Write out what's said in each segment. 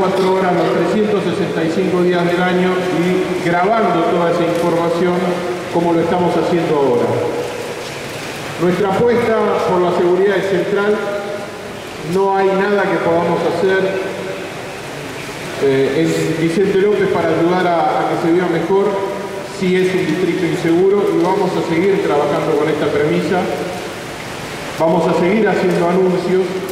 24 horas los 365 días del año y grabando toda esa información como lo estamos haciendo ahora. Nuestra apuesta por la seguridad es central, no hay nada que podamos hacer eh, en Vicente López para ayudar a, que se viva mejor. Si es un distrito inseguro y vamos a seguir trabajando con esta premisa, vamos a seguir haciendo anuncios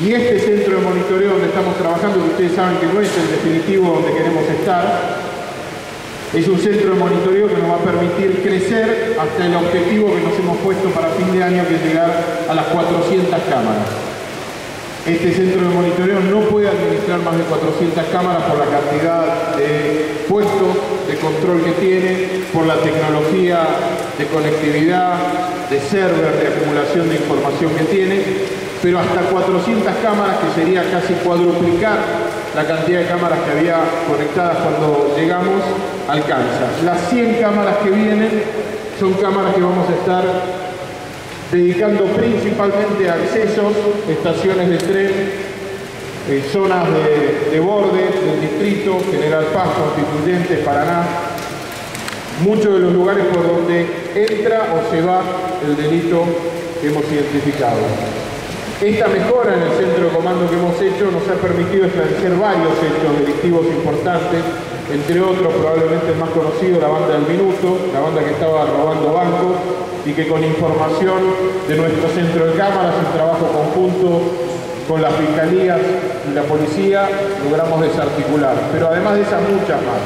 y este centro de monitoreo donde estamos trabajando, que ustedes saben que no es el definitivo donde queremos estar, es un centro de monitoreo que nos va a permitir crecer hasta el objetivo que nos hemos puesto para fin de año, que es llegar a las 400 cámaras. Este centro de monitoreo no puede administrar más de 400 cámaras por la cantidad de puestos de control que tiene, por la tecnología de conectividad, de server, de acumulación de información que tiene, pero hasta 400 cámaras, que sería casi cuadruplicar la cantidad de cámaras que había conectadas cuando llegamos, alcanza. Las 100 cámaras que vienen son cámaras que vamos a estar dedicando principalmente a accesos, estaciones de tren, eh, zonas de, de, borde del distrito, General Paz, Constituyente, Paraná, muchos de los lugares por donde entra o se va el delito que hemos identificado. Esta mejora en el centro de comando que hemos hecho nos ha permitido esclarecer varios hechos delictivos importantes, entre otros probablemente el más conocido, la banda del Minuto, la banda que estaba robando bancos y que con información de nuestro centro de cámaras, un trabajo conjunto con las fiscalías y la policía, logramos desarticular. Pero además de esas muchas más.